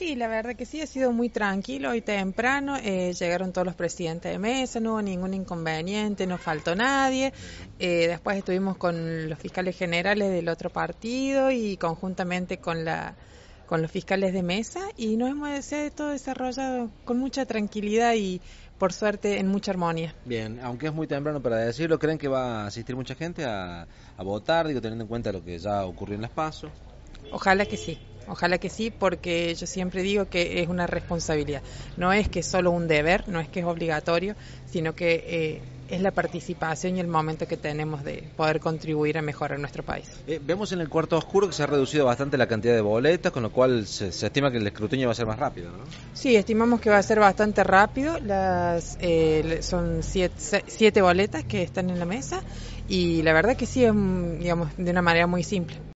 Sí, la verdad que sí, ha sido muy tranquilo y temprano. Eh, llegaron todos los presidentes de mesa, no hubo ningún inconveniente, no faltó nadie. Eh, después estuvimos con los fiscales generales del otro partido y conjuntamente con la con los fiscales de mesa y nos hemos se todo desarrollado con mucha tranquilidad y por suerte en mucha armonía. Bien, aunque es muy temprano para decirlo, ¿creen que va a asistir mucha gente a, a votar, digo, teniendo en cuenta lo que ya ocurrió en las PASO? Ojalá que sí. Ojalá que sí, porque yo siempre digo que es una responsabilidad. No es que es solo un deber, no es que es obligatorio, sino que eh, es la participación y el momento que tenemos de poder contribuir a mejorar nuestro país. Eh, vemos en el cuarto oscuro que se ha reducido bastante la cantidad de boletas, con lo cual se, estima que el escrutinio va a ser más rápido, ¿no? Sí, estimamos que va a ser bastante rápido. Las eh, son siete, siete boletas que están en la mesa y la verdad que sí, es, digamos, de una manera muy simple.